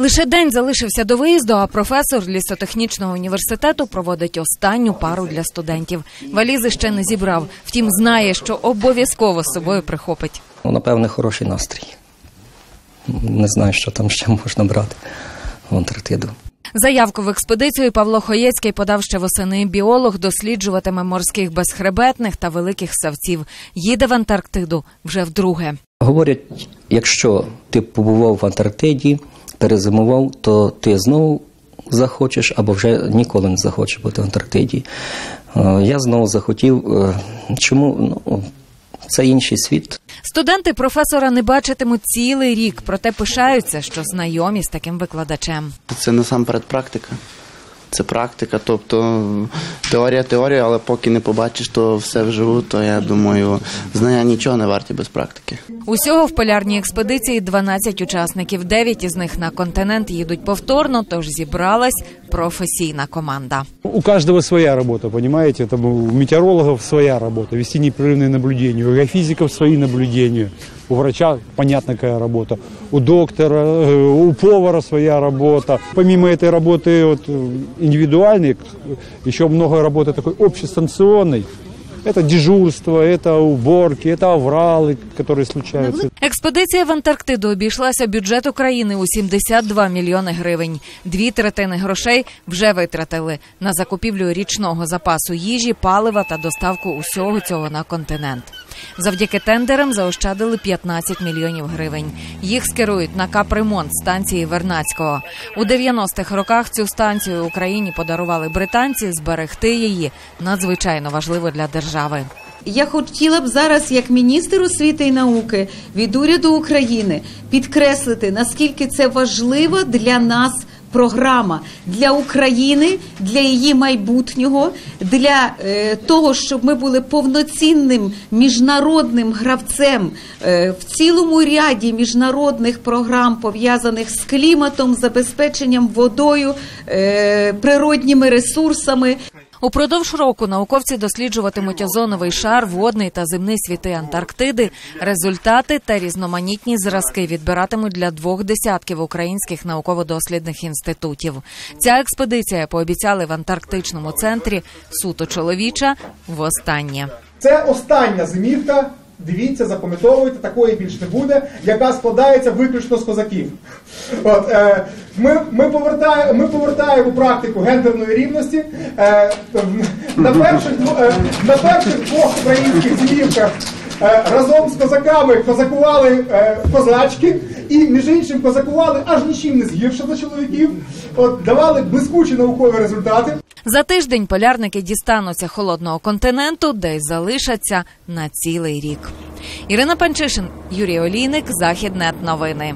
Лише день залишився до виїзду, а професор лісотехнічного університету проводить останню пару для студентів. Валізи ще не зібрав, втім знає, що обов'язково з собою прихопить. Ну, напевне, хороший настрій. Не знаю, що там ще можна брати в Антарктиду. Заявку в експедицію Павло Хоєцький подав ще восени. Біолог досліджуватиме морських безхребетних та великих савців. Їде в Антарктиду вже вдруге. Говорять, якщо ти побував в Антарктиді, перезимував, то ти знову захочеш або вже ніколи не захочеш бути в Антарктиді. Е, Я знову захотів. е, Чому? Ну, це інший світ. Студенти професора не бачитимуть цілий рік, проте пишаються, що знайомі з таким викладачем. Це насамперед практика Це практика, тобто теорія, теорія, але поки не побачиш то все вживу, то я думаю, знання нічого не варті без практики. Усього в полярній експедиції 12 учасників. Дев'ять із них на континент їдуть повторно, тож зібралась професійна команда. У каждого своя работа, понимаете? Это у метеорологов своя работа, вести непрерывные наблюдения, у геофизиков свои наблюдения, у врача понятно какая работа, у доктора, э, у повара своя работа. Помимо этой работы вот, э, индивидуальной, к- еще много работы такой общестанционной. Это дежурство, это уборки, это авралы, которые случаются. Експедиція в Антарктиду обійшлася бюджету країни у 72 мільйони гривень. Дві третини грошей вже витратили на закупівлю річного запасу їжі, палива та доставку усього цього на континент. Завдяки тендерам заощадили 15 мільйонів гривень. Їх скерують на капремонт станції Вернацького. У 90-х роках цю станцію Україні подарували британці. Зберегти її надзвичайно важливо для держави. Я хотіла б зараз, як міністр освіти і науки від уряду України, підкреслити наскільки це важлива для нас програма для України, для її майбутнього, для е, того, щоб ми були повноцінним міжнародним гравцем е, в цілому ряді міжнародних програм, пов'язаних з кліматом, забезпеченням водою, е, природніми ресурсами. Упродовж року науковці досліджуватимуть озоновий шар, водний та земний світи Антарктиди. Результати та різноманітні зразки відбиратимуть для двох десятків українських науково-дослідних інститутів. Ця експедиція пообіцяли в антарктичному центрі суто чоловіча востаннє. Це остання зимівка. Дивіться, запам'ятовуйте, такої більш не буде, яка складається виключно з козаків. От, е, ми, ми, повертаємо, ми повертаємо практику гендерної рівності. Е, на, перших, е, на перших двох українських зимівках е, разом з козаками козакували е, козачки, і між іншим козакували аж нічим не згірше за чоловіків. От, давали блискучі наукові результати. За тиждень полярники дістануться холодного континенту, де й залишаться на цілий рік. Ірина Панчишин, Юрій Олійник, Західнет новини.